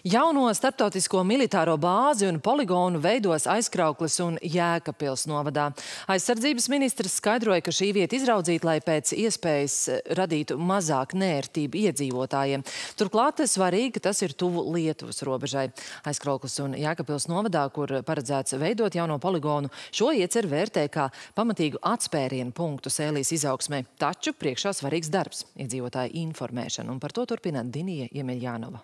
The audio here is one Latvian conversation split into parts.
Jauno starptautisko militāro bāzi un poligonu veidos aizkrauklis un Jēkapils novadā. Aizsardzības ministrs skaidroja, ka šī vieta izraudzīta, lai pēc iespējas radītu mazāk nērtību iedzīvotājiem. Turklāt svarīgi, ka tas ir tuvu Lietuvas robežai. Aizkrauklis un Jēkapils novadā, kur paredzēts veidot jauno poligonu, šo iecer vērtē kā pamatīgu atspērienu punktu sēlīs izaugsmē. Taču priekšā svarīgs darbs - iedzīvotāju informēšana, un par to turpina Dinija Iemeļjānova.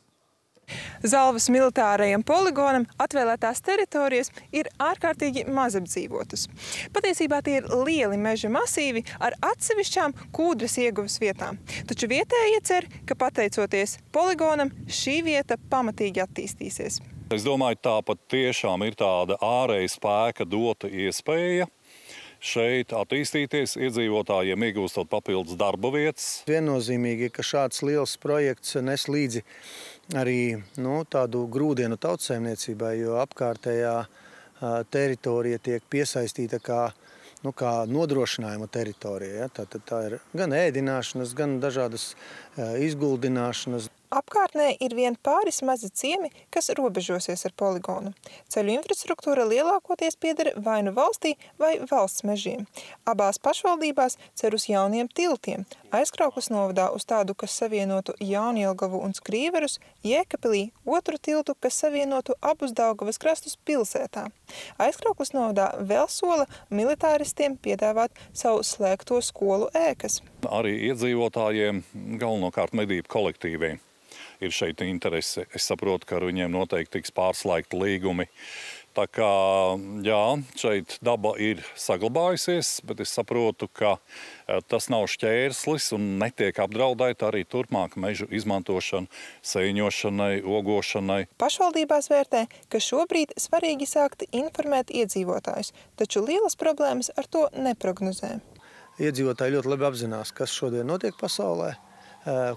Zalvas militārajam poligonam atvēlētās teritorijas ir ārkārtīgi mazapdzīvotas. Patiesībā tie ir lieli meža masīvi ar atsevišķām kūdras ieguves vietām. Taču vietējie cer, ka pateicoties poligonam šī vieta pamatīgi attīstīsies. Es domāju, tā pat tiešām ir tāda ārēja spēka dota iespēja šeit attīstīties, iedzīvotājiem iegūstot papildus darba vietas. Viennozīmīgi, ka šāds liels projekts nes līdzi arī nu, tādu grūdienu tautsēmniecībai, jo apkārtējā teritorija tiek piesaistīta kā, nu, kā nodrošinājuma teritorija. Ja? Tā, tā, tā ir gan ēdināšanas, gan dažādas izguldināšanas. Apkārtnē ir vien pāris mazi ciemi, kas robežosies ar poligonu. Ceļu infrastruktūra lielākoties pieder vai nu valstī vai valsts mežiem. Abās pašvaldībās cer uz jauniem tiltiem. Aizkrauklis novadā uz tādu, kas savienotu Jaunielgavu un Skrīverus, Jēkapilī otru tiltu, kas savienotu abus Daugavas krastus pilsētā. Aizkrauklis novadā vēl sola militāristiem piedāvāt savu slēgto skolu ēkas. Arī iedzīvotājiem galvenokārt medību kolektīviem ir šeit interese. Es saprotu, ka ar viņiem noteikti tiks pārslēgti līgumi. Tā kā jā, šeit daba ir saglabājusies, bet es saprotu, ka tas nav šķērslis un netiek apdraudēta arī turpmāk mežu izmantošana sēņošanai, ogošanai. Pašvaldībās vērtē, ka šobrīd svarīgi sākt informēt iedzīvotājus, taču lielas problēmas ar to neprognozē. Iedzīvotāji ļoti labi apzinās, kas šodien notiek pasaulē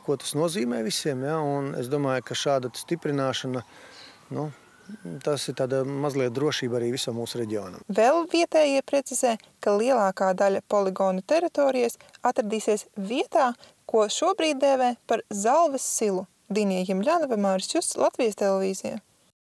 ko tas nozīmē visiem. Ja? Un es domāju, ka šāda stiprināšana, nu, tas ir tāda mazliet drošība arī visam mūsu reģionam. Vēl vietējie precizē, ka lielākā daļa poligonu teritorijas atradīsies vietā, ko šobrīd dēvē par Zalves silu. Dinija Jemļanova, Māris Čusts, Latvijas televīzija.